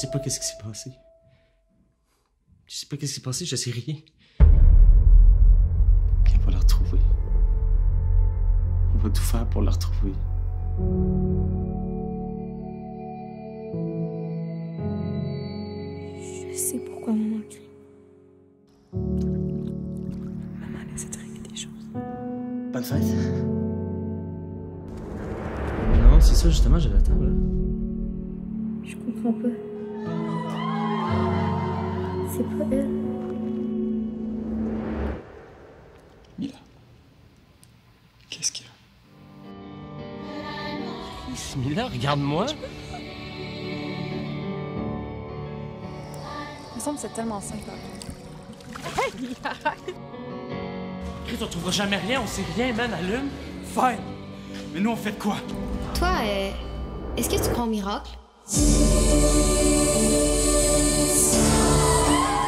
sais pas qu'est-ce qui s'est passé. Je sais pas qu'est-ce qui s'est passé, je sais rien. Puis on va la retrouver. On va tout faire pour la retrouver. Je sais pourquoi maman crie. Maman essaie de régler des choses. Bonne fête. Non, c'est ça justement, je l'attends là. Je comprends pas. C'est pas elle. Mila. Qu'est-ce qu'il y a? Mila, regarde-moi. Il me semble que c'est tellement simple. Chris, on trouvera jamais rien, on sait rien, man, allume. Fine. Mais nous, on fait de quoi? Toi, euh, est-ce que tu crois au miracle?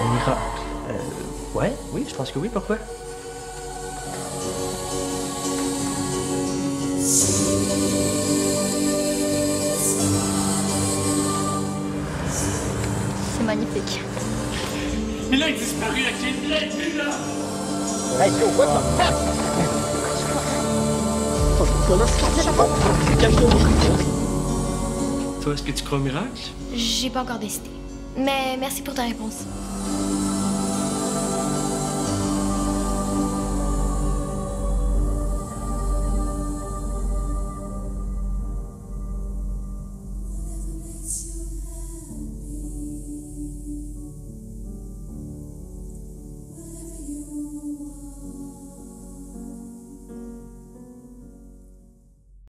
Un miracle. Euh, ouais, oui, je pense que oui. Pourquoi? C'est magnifique. Mila est disparu, ok? Mila est plus là! Hey, yo, what the fuck? Toi, est-ce que tu crois au miracle? J'ai pas encore décidé. Mais merci pour ta réponse.